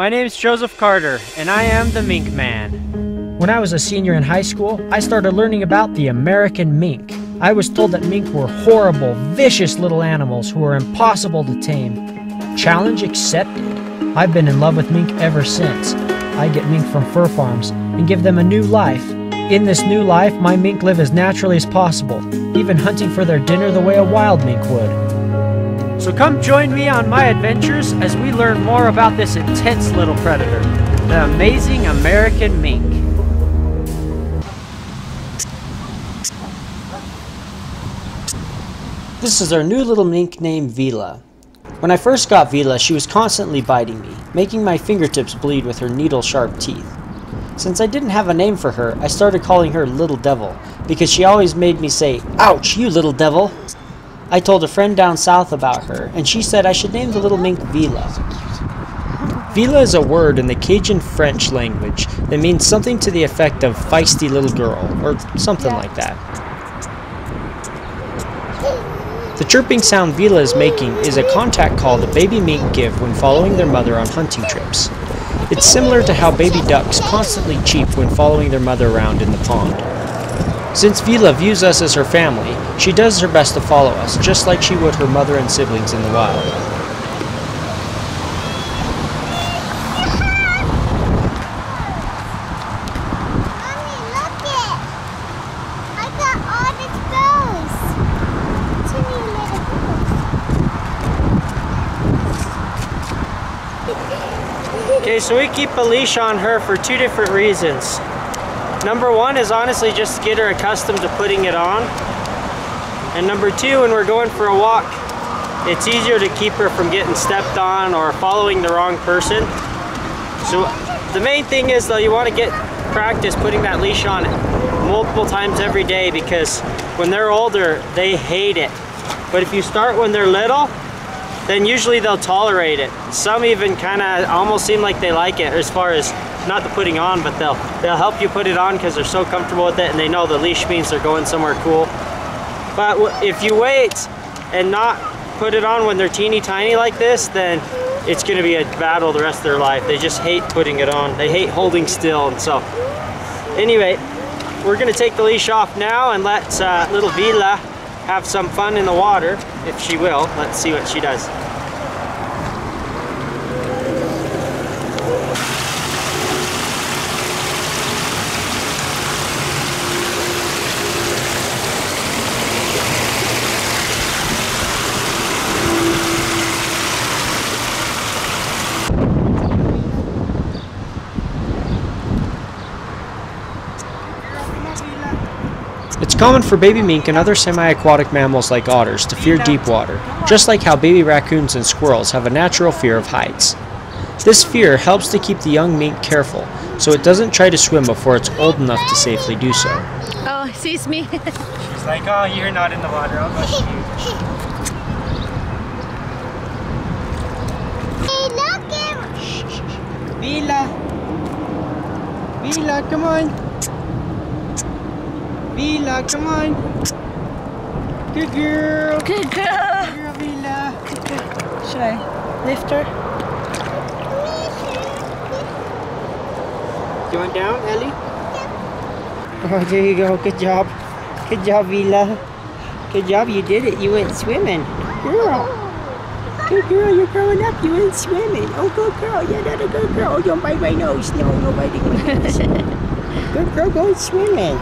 My name's Joseph Carter, and I am the Mink Man. When I was a senior in high school, I started learning about the American mink. I was told that mink were horrible, vicious little animals who were impossible to tame. Challenge accepted. I've been in love with mink ever since. I get mink from fur farms and give them a new life. In this new life, my mink live as naturally as possible, even hunting for their dinner the way a wild mink would. So come join me on my adventures as we learn more about this intense little predator, the amazing American mink. This is our new little mink named Vila. When I first got Vila, she was constantly biting me, making my fingertips bleed with her needle-sharp teeth. Since I didn't have a name for her, I started calling her Little Devil, because she always made me say, Ouch, you little devil! I told a friend down south about her, and she said I should name the little mink Vila. Vila is a word in the Cajun French language that means something to the effect of feisty little girl, or something like that. The chirping sound Vila is making is a contact call the baby mink give when following their mother on hunting trips. It's similar to how baby ducks constantly cheep when following their mother around in the pond. Since Vila views us as her family, she does her best to follow us, just like she would her mother and siblings in the wild. Mommy, look it! I got all the bows. Teeny little bows. Okay, so we keep a leash on her for two different reasons. Number one is honestly just get her accustomed to putting it on. And number two, when we're going for a walk, it's easier to keep her from getting stepped on or following the wrong person. So the main thing is though, you want to get practice putting that leash on multiple times every day because when they're older, they hate it. But if you start when they're little, then usually they'll tolerate it. Some even kind of almost seem like they like it as far as not the putting on, but they'll they'll help you put it on because they're so comfortable with it and they know the leash means they're going somewhere cool. But if you wait and not put it on when they're teeny tiny like this, then it's going to be a battle the rest of their life. They just hate putting it on. They hate holding still, and so anyway, we're going to take the leash off now and let uh, little Vila have some fun in the water, if she will. Let's see what she does. Common for baby mink and other semi-aquatic mammals like otters to fear deep water, just like how baby raccoons and squirrels have a natural fear of heights. This fear helps to keep the young mink careful, so it doesn't try to swim before it's old enough to safely do so. Oh, it sees me. She's like, oh, you're not in the water. I'll go see you. Hey, look it! Vila! Vila, come on! Vila, come on! Good girl! Good girl. Good girl, Vila! Should I lift her? You want down, Ellie? Oh, there you go. Good job. Good job, Vila. Good job. You did it. You went swimming. Girl. Good girl. You're growing up. You went swimming. Oh, good girl. Yeah, that's a good girl. Oh, don't bite my nose. No, no biting my nose. good girl. Going swimming.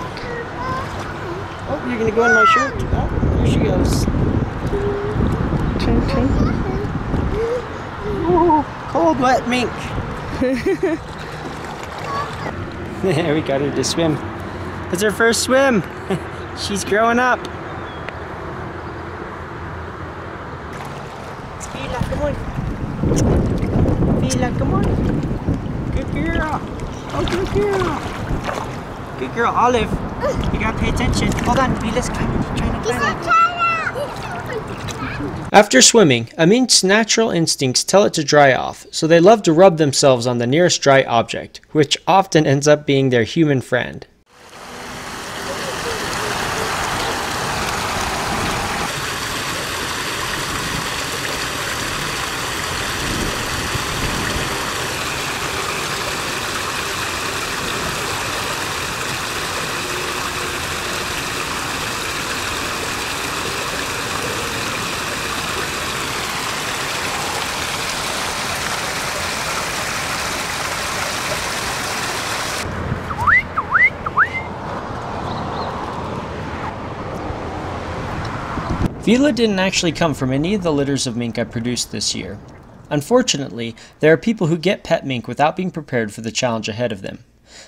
You're going to go in my shirt. Oh, there she goes. Ching, ching. Oh, cold, wet mink. There we got her to swim. It's her first swim. She's growing up. Vila, come on. Vila, come on. Good girl. Oh, good girl. Good girl, Olive. You gotta pay attention. Hold on, Vila's climbing. Trying to climb. After swimming, a mink's natural instincts tell it to dry off, so they love to rub themselves on the nearest dry object, which often ends up being their human friend. Vila didn't actually come from any of the litters of mink I produced this year. Unfortunately, there are people who get pet mink without being prepared for the challenge ahead of them.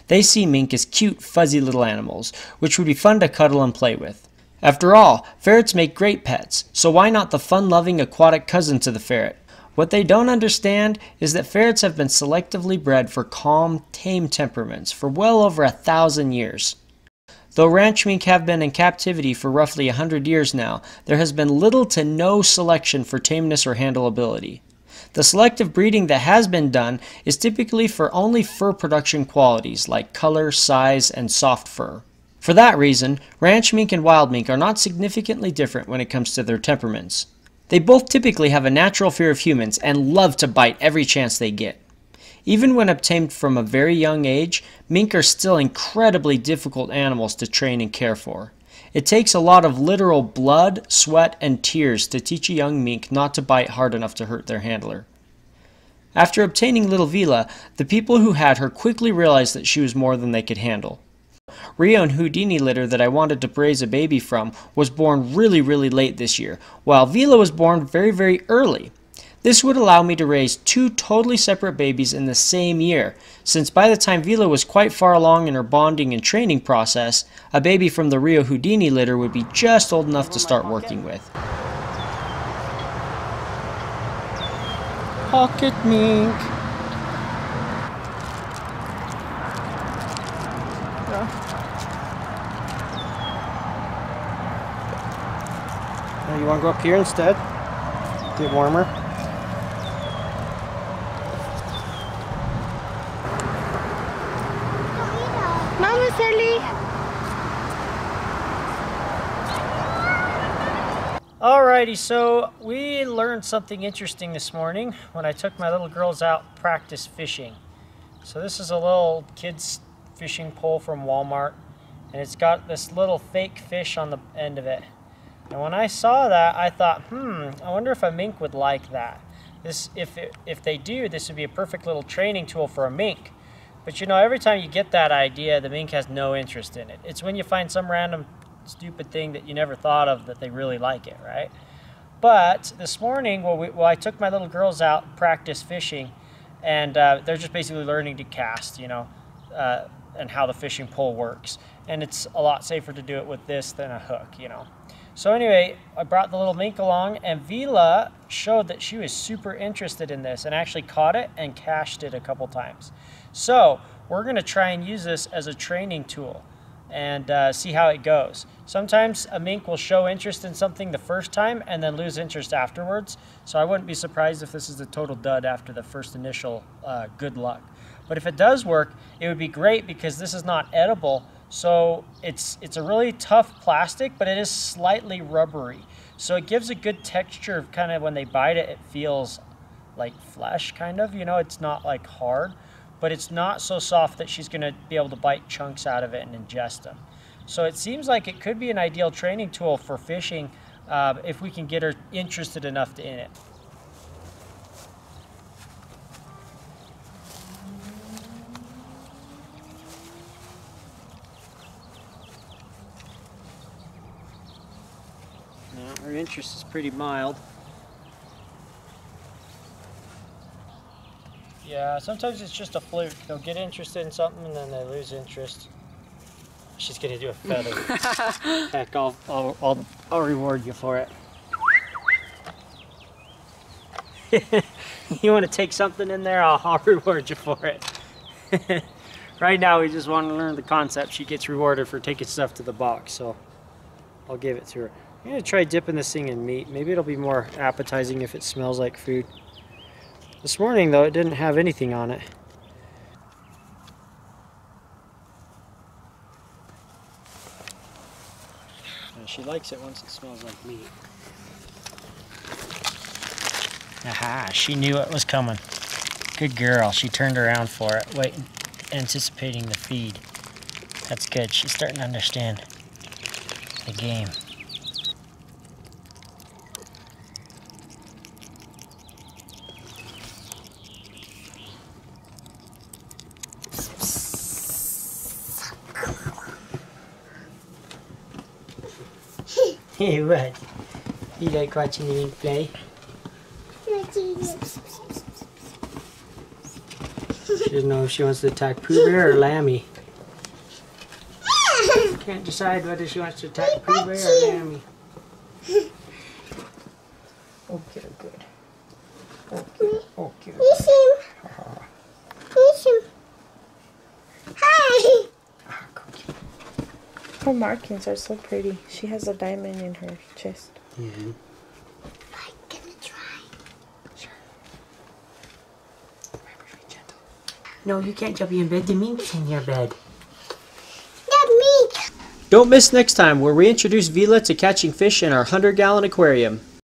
They see mink as cute, fuzzy little animals, which would be fun to cuddle and play with. After all, ferrets make great pets, so why not the fun-loving aquatic cousin to the ferret? What they don't understand is that ferrets have been selectively bred for calm, tame temperaments for well over a thousand years. Though ranch mink have been in captivity for roughly a hundred years now, there has been little to no selection for tameness or handleability. The selective breeding that has been done is typically for only fur production qualities like color, size, and soft fur. For that reason, ranch mink and wild mink are not significantly different when it comes to their temperaments. They both typically have a natural fear of humans and love to bite every chance they get. Even when obtained from a very young age, mink are still incredibly difficult animals to train and care for. It takes a lot of literal blood, sweat, and tears to teach a young mink not to bite hard enough to hurt their handler. After obtaining little Vila, the people who had her quickly realized that she was more than they could handle. Rio and Houdini litter that I wanted to raise a baby from was born really really late this year, while Vila was born very very early. This would allow me to raise two totally separate babies in the same year, since by the time Vila was quite far along in her bonding and training process, a baby from the Rio Houdini litter would be just old enough to start working with. Pocket mink. you want to go up here instead? Get warmer. Alrighty, so we learned something interesting this morning when I took my little girls out practice fishing. So this is a little kid's fishing pole from Walmart and it's got this little fake fish on the end of it. And when I saw that, I thought, hmm, I wonder if a mink would like that. This, if, it, if they do, this would be a perfect little training tool for a mink. But you know, every time you get that idea, the mink has no interest in it. It's when you find some random stupid thing that you never thought of that they really like it, right? But this morning, well, we, I took my little girls out practice fishing, and uh, they're just basically learning to cast, you know, uh, and how the fishing pole works. And it's a lot safer to do it with this than a hook, you know. So anyway, I brought the little mink along, and Vila showed that she was super interested in this and actually caught it and cached it a couple times. So we're going to try and use this as a training tool and uh, see how it goes. Sometimes a mink will show interest in something the first time and then lose interest afterwards. So I wouldn't be surprised if this is a total dud after the first initial uh, good luck. But if it does work, it would be great because this is not edible. So it's, it's a really tough plastic, but it is slightly rubbery. So it gives a good texture of kind of when they bite it, it feels like flesh kind of, you know, it's not like hard but it's not so soft that she's to be able to bite chunks out of it and ingest them. So it seems like it could be an ideal training tool for fishing uh, if we can get her interested enough in it. Her interest is pretty mild. Yeah, sometimes it's just a fluke. They'll get interested in something and then they lose interest. She's gonna do a feather. Heck, I'll, I'll, I'll, I'll reward you for it. you want to take something in there? I'll, I'll reward you for it. right now, we just want to learn the concept. She gets rewarded for taking stuff to the box, so I'll give it to her. I'm gonna try dipping this thing in meat. Maybe it'll be more appetizing if it smells like food. This morning, though, it didn't have anything on it. And she likes it once it smells like meat. Aha, she knew it was coming. Good girl. She turned around for it, waiting, anticipating the feed. That's good. She's starting to understand the game. What? You like watching the mink play? She doesn't know if she wants to attack Pooh Bear or Lammy. Can't decide whether she wants to attack Pooh Bear or Lammy. Okay, good. Okay, okay. Miss him. Miss him. Hi. Her markings are so pretty. She has a diamond in her chest. Mm-hmm. I'm gonna try. No, you can't jump in bed. The mink's in your bed. That me. Don't miss next time where we introduce Vila to catching fish in our 100 gallon aquarium.